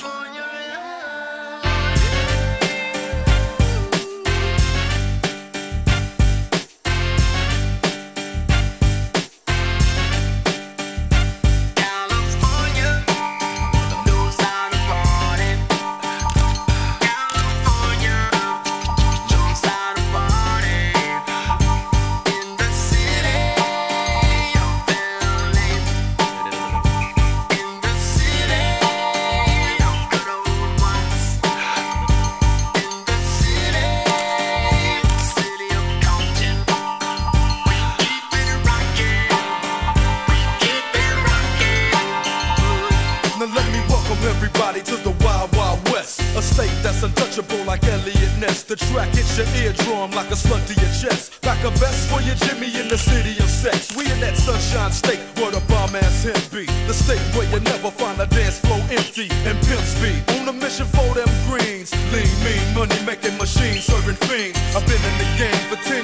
for everybody to the Wild Wild West. A state that's untouchable like Elliot Ness. The track hits your eardrum like a slug to your chest. like a vest for your Jimmy in the city of sex. We in that sunshine state where the bomb ass him be. The state where you never find a dance floor empty and pimp speed. On a mission for them greens. Lean, mean, money making machines serving fiends. I've been in the game for 10